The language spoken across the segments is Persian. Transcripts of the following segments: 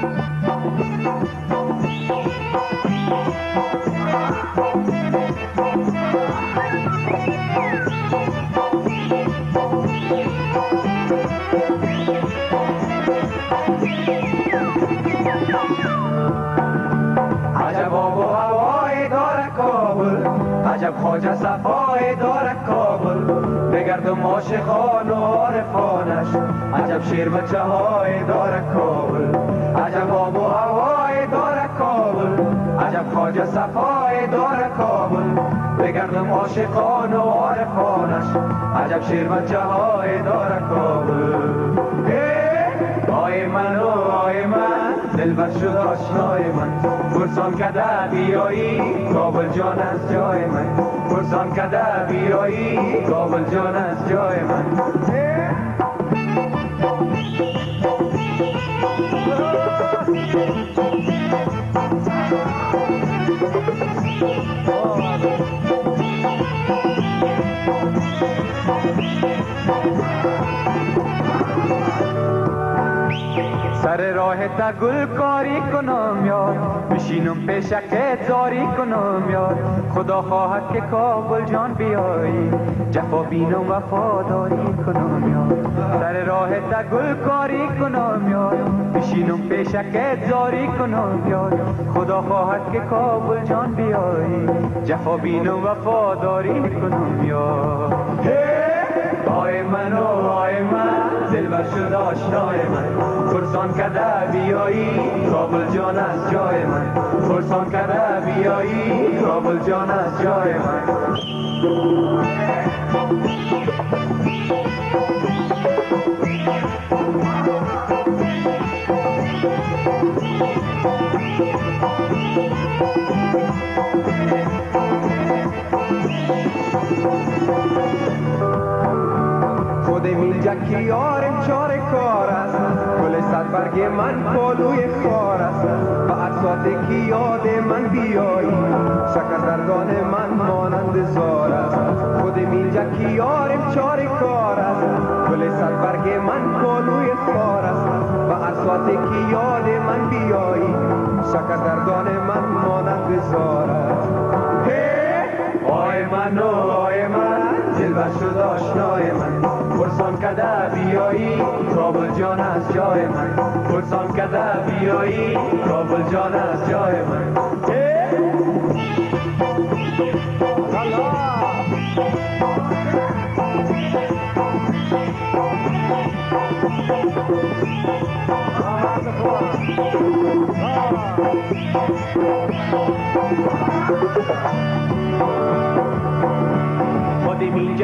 عجب آب و هوای داره بگردم عاشقان و عارفانش عجب شیر بچه های داره کابل. عجب آب و هوای داره کابل. عجب خواجه صفای داره کابل. بگردم عاشقان و عارفانش. عجب شیر بچه های داره کابل. آی من و آی من دل بر شد آشنای من. پرسان کده بیایی کابل جان از جای من. پرسان کده بیایی کابل جان از جای من. سر راه تا گل کاری کنم یار بشینم پیشکت زاری کنم یار خدا خواهد که کابل جان بیایی. جفا بینم وفاداری کنم یار سر راه تا گل کاری کنم یار بشینم پیشکت زاری کنم یار خدا خواهد که کابل جان بیایی. جفا بینم وفاداری کنم یار شد آشنای من. فرسان کده بیایی کابل جان از جای من. فرسان کده بیایی کابل جان از جای من. که یارم چار کار است. گل صد برگ من پالوی خار است. و اسات که یاد من بیایی. شکر دردان من مانند زار است. خود اینجا که یارم چار کار است. گل صد برگ من پالوی خار است. و اسات که یاد من بیایی. شکر دردان من کده بیایی کابل جان از جای من خودم اینجا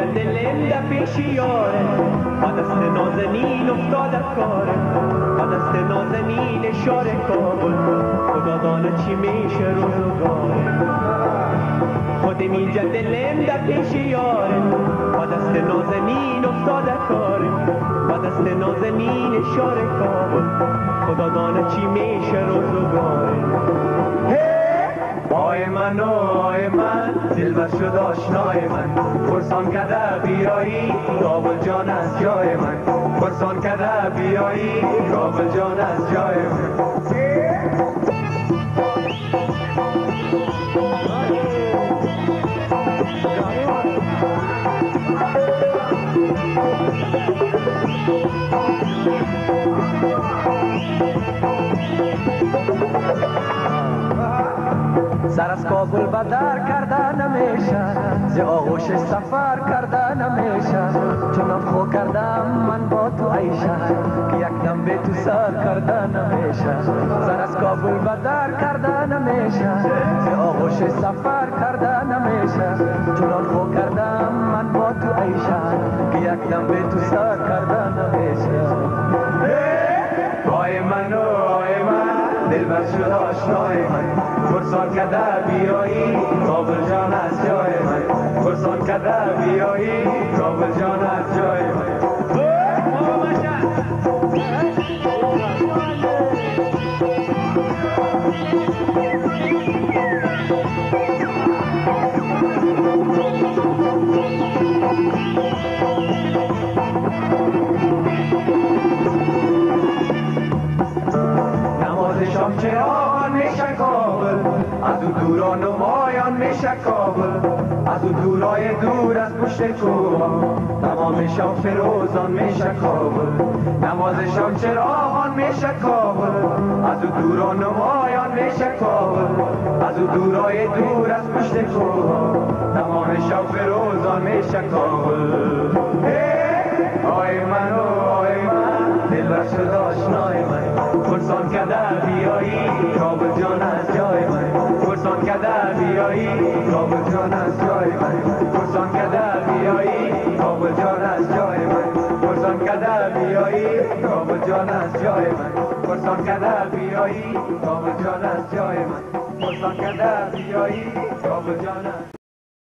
دلم در پیش یاره با دست نازنین افتاد کاره با دست نازنین اشاره کابل خدا دانه چی میشه روزگاره خودم اینجا دلم در پیش یاره با دست نازنین افتاد کاره با دست نازنین اشاره کابل خدا دانه چی میشه روزگاره آی من و آی من دلبر شد آشنای من. پرسان کده بیایی کابل جان از جای من. پرسان کده بیایی کابل جان از جای من. سر از کابل بدر کرده نمیشه ز آغوش سفر کرده نمیشه چنان خو کردم من با تو عیشه. که یک دم به تو سر کرده نمیشه سر از کابل بدر کرده نمیشه ز آغوش سفر کرده نمیشه چنان خو کردم من با تو عیشه. که یک دم به تو سر کرده نمیشه آی من و آی من دلبر شد آشنای من پرسان کده بیایی کابل جان از جای من. پرسان کده بیایی کابل جان از جای من. نماز شام چرا کابل. از اون دورای دور از پشت کوه تمام شام فروزان میشه کابل. نماز شام چراغان میشه کابل. از اون دورا نمایان میشه کابل. از اون دورای دور از پشت کوه تمام شام فروزان میشه کابل. آی من و آی من. دل شد آشنای من. پرسان که در بیایی. کابل جان از جای جان از جای من پرسان که در بیایی کابل جان از جای من. پرسان که در بیایی کابل جان از